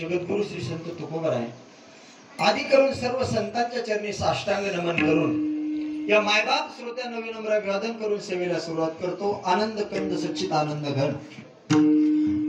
जगद्गुरु श्री संत तुकोबर आहे आदी करून सर्व संतांच्या चरणी साष्टांग नमन करून या मायबाप श्रोत्या नवीन अभिवादन करून सेवेला सुरुवात करतो. आनंद कंद सच्चित आनंद घन.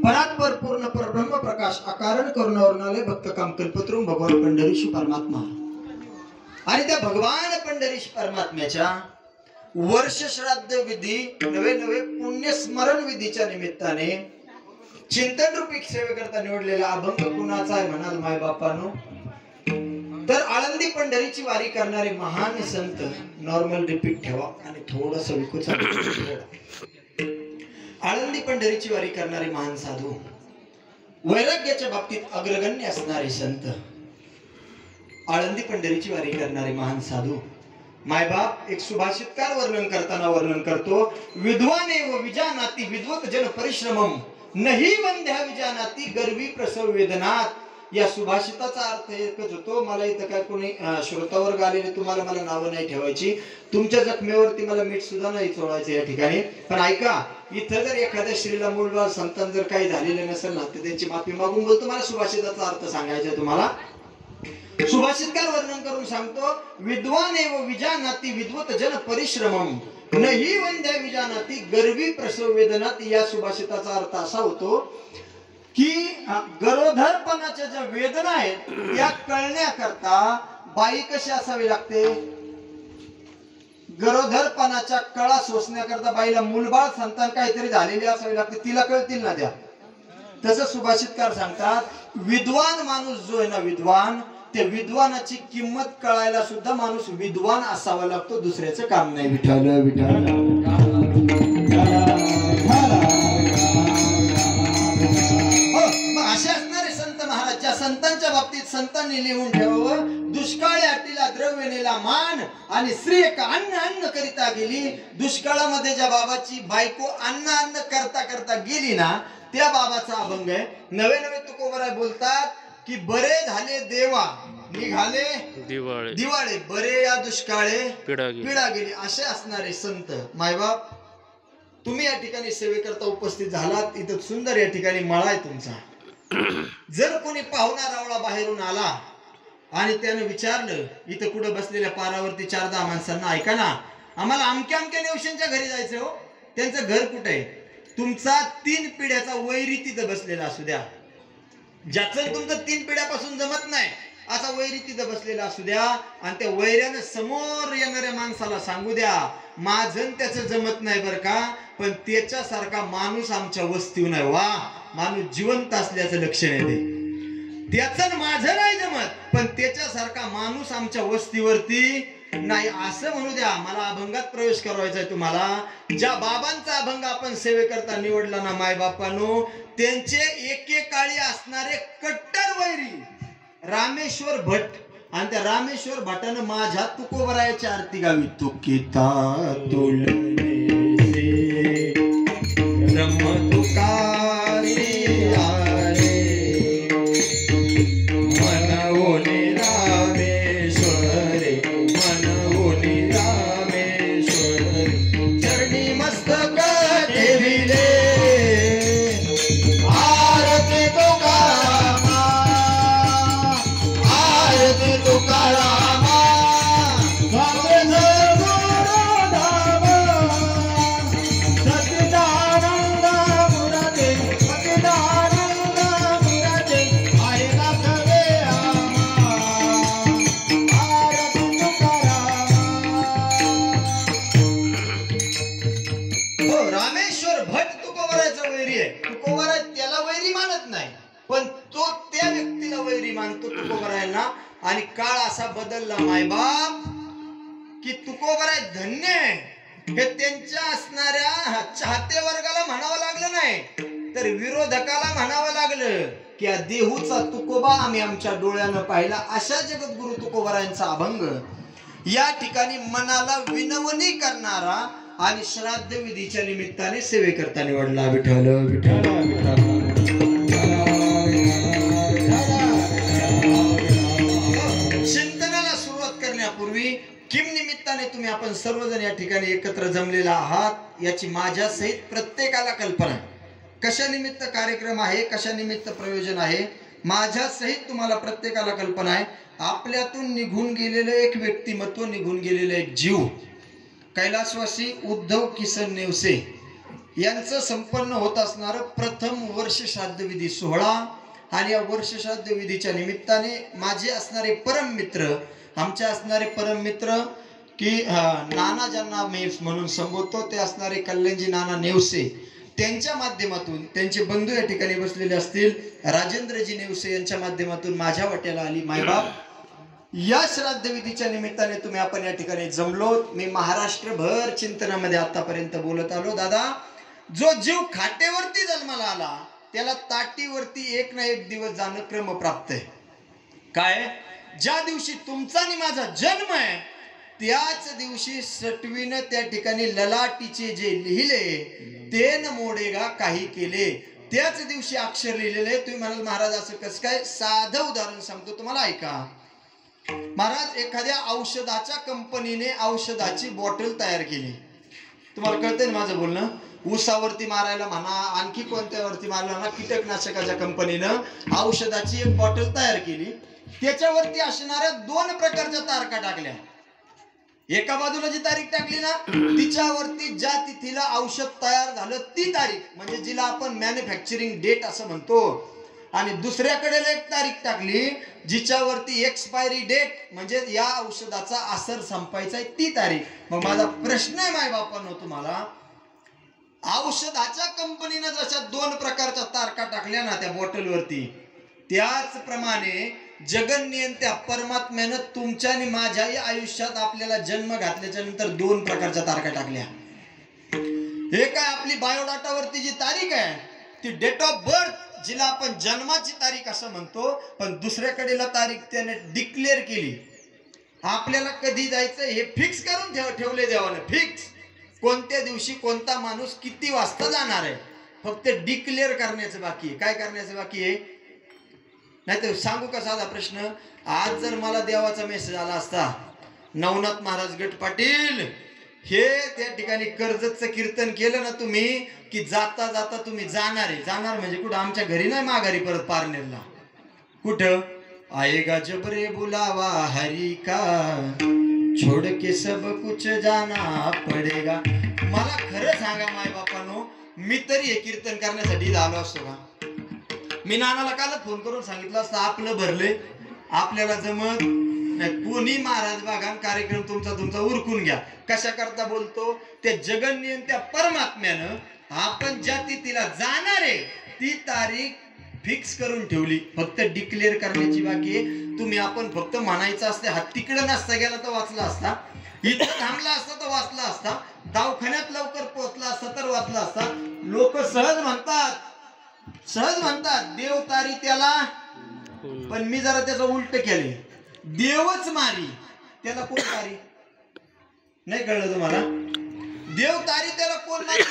परात्पर पूर्ण परब्रह्म प्रकाश अकारण करुणावरणालय भक्त काम कल्पतरू भगवान पंढरीश परमात्मा. आणि त्या भगवान पंढरीश परमात्म्याच्या वर्ष श्राद्ध विधी नवे नवे पुण्य स्मरण विधीच्या निमित्ताने चिंतन रूपी सेवेकरता निवडलेला अभंग कुणाचा आहे म्हणाल माय बापानो? तर आळंदी पंढरीची वारी करणारे महान संत नॉर्मल रिपीट ठेवा आणि थोडस विकुचा आळंदी पंढरीची वारी करणारे महान साधू वैराग्याच्या बाबतीत अग्रगण्य असणारे संत आळंदी पंढरीची वारी करणारे महान साधू मायबाप एक सुभाषितकार वर्णन करताना वर्णन करतो विद्वाने व विजानाती विद्वत जन परिश्रमम नाही वंध्या विजानाती गर्वी प्रसव वेदनात या सुभाषिताचा अर्थ एकच होतो मला इथं काय कोणी श्रोतावर श्रोतावर्ग आलेले तुम्हाला मला नावं नाही ठेवायची. तुमच्या जखमेवरती मला मीठ सुद्धा नाही चोळायचं या ठिकाणी. पण ऐका इथं जर एखाद्या स्त्रीला मूळ संतान जर काही झालेलं नसेल ना तर त्यांची माफी मागून बोलतो. मला सुभाषिताचा अर्थ सांगायचा तुम्हाला. सुभाषितकार वर्णन करून सांगतो विद्वान एव विजानाती विद्वत जन परिश्रमम. नही वंद्या विजानाती गर्वी प्रसव वेदनात या सुभाषिताचा अर्थ असा होतो की गरोधरपणाच्या ज्या वेदना आहेत त्या कळण्याकरता बाई कशी असावी लागते? गरोधरपणाच्या कळा सोसण्याकरता बाईला मूलबाळ संतान काहीतरी झालेली असावी लागते तिला कळतील ना त्या. तसं सुभाषितकार सांगतात विद्वान माणूस जो आहे ना विद्वान त्या विद्वानाची किंमत कळायला सुद्धा माणूस विद्वान असावा लागतो दुसऱ्याचं काम नाही. विठाल विठाल हो, असे असणारे संत महाराज ज्या संतांच्या बाबतीत संतांनी लिहून ठेवावं. दुष्काळी अटीला द्रव्य नेला मान आणि स्त्री एक अन्न अन्न करिता गेली. दुष्काळामध्ये ज्या बाबाची बायको अन्न अन्न करता करता गेली ना त्या बाबाचा अभंग आहे. नवे नवे तुकोबराय बोलतात की बरे झाले देवा निघाले. दिवाळी. दिवाळे. बरे या दुष्काळे. पिढा गेली असे असणारे संत मायबाप तुम्ही या ठिकाणी सेवेकरता उपस्थित झालात. इथं सुंदर या ठिकाणी मळा आहे तुमचा. जर कोणी पाहुणा रावळा बाहेरून आला आणि त्यानं विचारलं इथं कुठं बसलेल्या पारावरती चार दहा माणसांना ऐका ना. आम्हाला अमक्या अमक्या नेवशांच्या घरी जायचं हो. त्यांचं घर कुठे आहे? तुमचा तीन पिढ्याचा वैरी तिथं बसलेला असू द्या. ज्याचं तुमचं तीन पिढ्यापासून जमत नाही. असा वैरी तिथं बसलेला असू द्या आणि त्या वैऱ्यानं समोर येणाऱ्या माणसाला सांगू द्या माझं त्याचं जमत नाही बरं का पण त्याच्यासारखा माणूस आमच्या वस्तीव नाही वा माणूस जिवंत असल्याचं लक्षण येते त्याचं माझं नाही जमत पण त्याच्यासारखा माणूस आमच्या वस्तीवरती नाही. असं म्हणू द्या मला अभंगात प्रवेश करायचा आहे तुम्हाला. ज्या बाबांचा अभंग आपण सेवेकरता निवडला ना माय बापानो त्यांचे एकेकाळी असणारे कट्टर रामेश्वर भट आणि त्या रामेश्वर भटानं माझ्या तुकोबरायाच्या आरती गावी. तुकिता तुलने पण तो त्या व्यक्तीला वैरी मानतो तुकोबरायांना. आणि काळ असा बदलला मायबाप की तुकोबराय धन्य आहे. हे त्यांच्या असणाऱ्या चाहते वर्गाला म्हणावं लागलं नाही. तर विरोधकाला म्हणावं लागलं की या देहूचा तुकोबा आम्ही आमच्या डोळ्यानं पाहिला. अशा जगद्गुरु तुकोबरायांचा अभंग. या ठिकाणी मनाला विनवणी करणारा आणि श्राद्ध विधीच्या निमित्ताने सेवेकरता निवडला विठ्ठल विठ्ठल विठ्ठल. किम निमित्ताने तुम्ही आपण सर्वजण या ठिकाणी एकत्र जमलेला आहात याची माझ्या सहित प्रत्येकाला कल्पना आहे. कशा निमित्त कार्यक्रम आहे कशा निमित्त प्रयोजन आहे माझ्या सहित तुम्हाला प्रत्येकाला कल्पना आहे. आपल्यातून निघून गेलेलं एक व्यक्तिमत्व निघून गेलेलं एक जीव. कैलासवासी उद्धव किसन नेवसे यांचं संपन्न होत असणारं प्रथम वर्ष श्राद्धविधी सोहळा. आणि या वर्ष श्राद्धविधीच्या निमित्ताने माझे असणारे परम मित्र आमचे असणारे परम मित्र की नाना ज्यांना मी म्हणून संबोधतो ते असणारे कल्याणजी नाना नेवसे. त्यांच्या माध्यमातून त्यांचे बंधू या ठिकाणी बसलेले असतील. राजेंद्रजी नेवसे यांच्या माध्यमातून माझ्या वाट्याला आली मायबाप या श्राद्ध विधीच्या निमित्ताने तुम्ही आपण या ठिकाणी जमलो. मी महाराष्ट्रभर चिंतनामध्ये आतापर्यंत बोलत आलो. दादा जो जीव खाटेवरती जन्माला आला त्याला ताटीवरती एक ना एक दिवस जाणं क्रमप्राप्त आहे. काय? ज्या दिवशी तुमचा आणि माझा जन्म आहे त्याच दिवशी सटवीनं त्या ठिकाणी ललाटीचे जे लिहिले ते न मोडेगा काही केले. त्याच दिवशी अक्षर लिहिलेले तुम्ही म्हणाल महाराज असं कसं काय? साधं उदाहरण सांगतो तुम्हाला ऐका. महाराज एखाद्या औषधाच्या कंपनीने औषधाची बॉटल तयार केली. तुम्हाला कळतंय ना माझं बोलणं? ऊसावरती मारायला म्हणा आणखी कोणत्यावरती मारायला म्हणा कीटकनाशकाच्या कंपनीनं औषधाची एक बॉटल तयार केली. त्याच्यावरती असणाऱ्या दोन प्रकारच्या तारखा टाकल्या. एका बाजूला जी तारीख टाकली ना तिच्यावरती ज्या तिथीला औषध तयार झालं ती तारीख म्हणजे जिला आपण मॅन्युफॅक्चरिंग डेट असं म्हणतो. आणि दुसऱ्याकडे एक तारीख टाकली जिच्यावरती एक्सपायरी डेट म्हणजे या औषधाचा असर संपायचा आहे ती तारीख. मग माझा प्रश्न आहे माय बापांनो तुम्हाला. औषधाच्या कंपनीनं जशा दोन प्रकारच्या तारखा टाकल्या ना त्या बॉटलवरती त्याचप्रमाणे जगन्नियंत्या परमात्म्यानं तुमच्या आणि माझ्याही आयुष्यात आपल्याला जन्म घातल्याच्या नंतर दोन प्रकारच्या तारखा टाकल्या. हे काय आपली बायोडाटावरती जी तारीख आहे ती डेट ऑफ बर्थ जिला आपण जन्माची तारीख असं म्हणतो पण दुसऱ्याकडेला तारीख त्याने डिक्लेअर केली. आपल्याला कधी जायचं हे फिक्स करून ठेव ठेवले देवानं फिक्स कोणत्या दिवशी कोणता माणूस किती वाजता जाणार आहे? फक्त डिक्लेअर करण्याचं बाकी आहे. काय करण्याचं बाकी आहे? नाही तर सांगू का साधा प्रश्न? आज जर मला देवाचा मेसेज आला असता नवनाथ महाराज गट पाटील हे त्या ठिकाणी कर्जतचं कीर्तन केलं ना तुम्ही की जाता जाता तुम्ही जाणार आहे. जाणार म्हणजे कुठं? आमच्या घरी नाही माघारी परत पारनेरला. कुठं? आएगा जब रे बुलावा हरी का? छोड़ के सब कुछ जाना पडेगा. मला खरं सांगा माय बापानो मी तरी हे कीर्तन करण्यासाठी आलो असतो का मी नानाला कालच फोन करून सांगितलं असतं आपलं भरले आपल्याला जमत नाही. कोणी महाराज बागान कार्यक्रम तुमचा तुमचा उरकून घ्या. कशा करता बोलतो त्या जगन्नियन त्या परमात्म्यानं आपण ज्या तिथीला जाणार आहे ती तारीख फिक्स करून ठेवली. फक्त डिक्लेअर करण्याची बाकी आहे. तुम्ही आपण फक्त म्हणायचं असते हा तिकडं नसता गेला तर वाचला असता. इथं थांबला असता तर वाचला असता. दवाखान्यात लवकर पोहोचला असता तर वाचला असता. लोक सहज म्हणतात सहज म्हणतात देव तारी त्याला. पण मी जरा त्याचं उलट केले देवच मारी. त्याला कोण तारी? नाही कळलं तुम्हाला? देव तारी त्याला कोण मारी?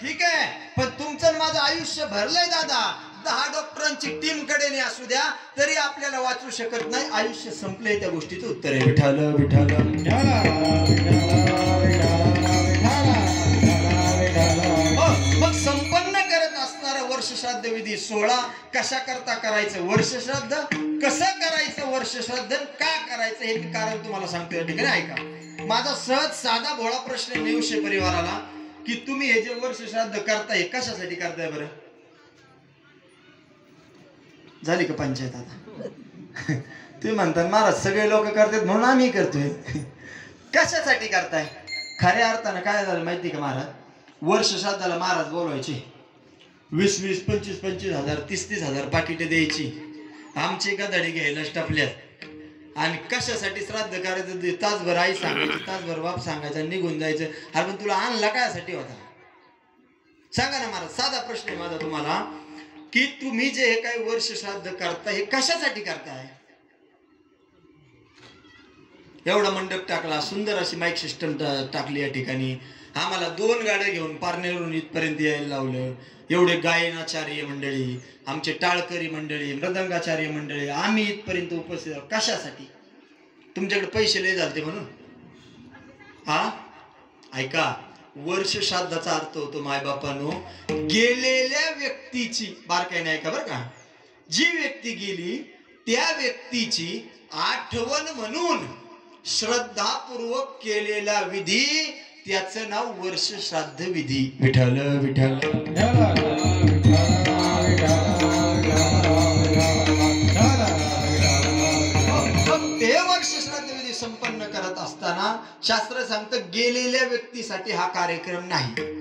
ठीक आहे. पण तुमचं माझं आयुष्य भरलंय दादा. दहा डॉक्टरांची टीमकडे नाही असू द्या तरी आपल्याला वाचू शकत नाही. आयुष्य संपलंय त्या गोष्टीचं उत्तर आहे. विठाल विठाल. विठाल मग संपन्न करत असणारा वर्ष श्राद्ध विधी सोळा कशा करता करायचं? वर्ष श्राद्ध कसं करायचं वर्ष श्राद्ध का करायचं? हे कारण तुम्हाला सांगतो या ठिकाणी. ऐका. माझा सहज साधा भोळा प्रश्न नेवशे परिवाराला की तुम्ही हे जे वर्ष श्राद्ध करताय कशासाठी करताय बरं? झाली का पंचायत आता? तुम्ही म्हणतात महाराज सगळे लोक करतात म्हणून आम्ही करतोय. कशासाठी करताय? खऱ्या अर्थानं काय झालं माहिती का महाराज? वर्ष श्राद्धाला महाराज बोलवायचे. वीस वीस पंचवीस पंचवीस हजार तीस तीस हजार पाकिटे द्यायची. आमची गदाडी घ्यायला स्टापल्यात आणि कशासाठी श्राद्ध करायचं ते तासभर आई सांगायची तासभर बाप सांगायचा निघून जायचं. अरे पण तुला आणला कायसाठी होता? सांगा ना महाराज साधा प्रश्न आहे माझा तुम्हाला. की तुम्ही जे हे काही वर्ष श्राद्ध करता हे कशासाठी करताय? एवढा मंडप टाकला सुंदर अशी माईक सिस्टम टाकली या ठिकाणी. आम्हाला दोन गाड्या घेऊन पारनेरून इथपर्यंत यायला लावलं. एवढे गायनाचार्य मंडळी आमचे टाळकरी मंडळी मृदंगाचार्य मंडळी आम्ही इथपर्यंत उपस्थित आहोत. कशासाठी? तुमच्याकडे पैसे लय झालते म्हणून. हा? ऐका. वर्ष श्राद्धाचा अर्थ होतो मायबापानो. गेलेल्या व्यक्तीची बारकाईने ऐका बरं का? जी व्यक्ती गेली त्या व्यक्तीची आठवण म्हणून श्रद्धापूर्वक केलेला विधी त्याचं नाव वर्ष श्राद्ध विधी. विठल विठ्ठल. शास्त्र सांगतं गेलेल्या व्यक्तीसाठी हा कार्यक्रम नाही.